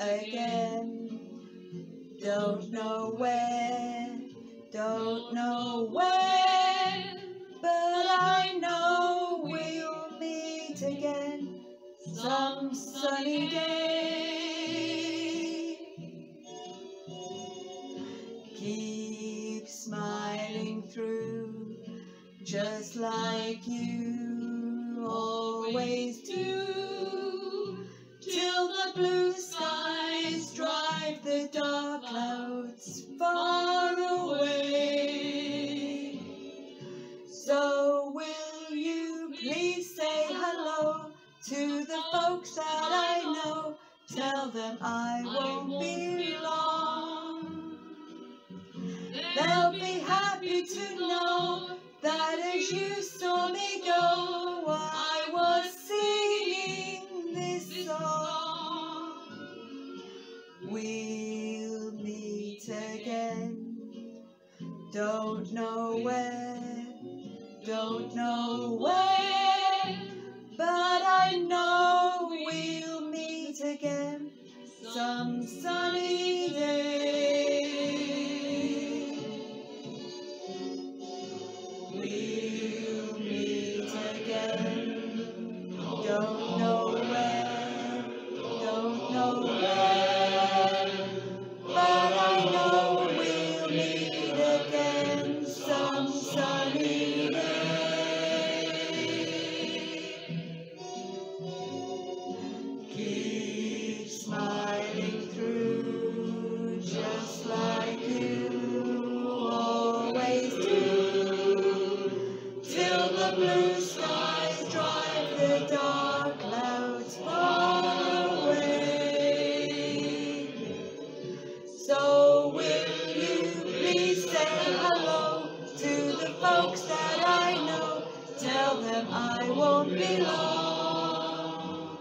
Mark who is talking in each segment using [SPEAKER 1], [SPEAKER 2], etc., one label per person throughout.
[SPEAKER 1] again. Don't know where, don't know when, but I know we'll meet again some sunny day. Keep smiling through, just like you always do, the dark clouds far away. So will you please say hello to the folks that I know? Tell them I won't be long. They'll be happy to know that as you saw me go, I was singing this song. We'll Don't know where, don't know when, but I know we'll meet again some sunny day. We'll meet again. So will you please say hello to the folks that I know. Tell them I won't be long.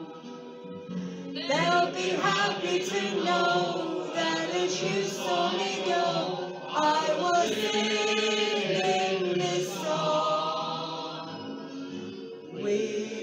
[SPEAKER 1] They'll be happy to know that it's you saw me go. I was singing this song. We